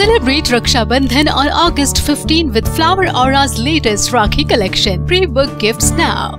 Celebrate Raksha Bandhan on August 15 with Flower Aura's latest Rakhi collection. Pre-book gifts now.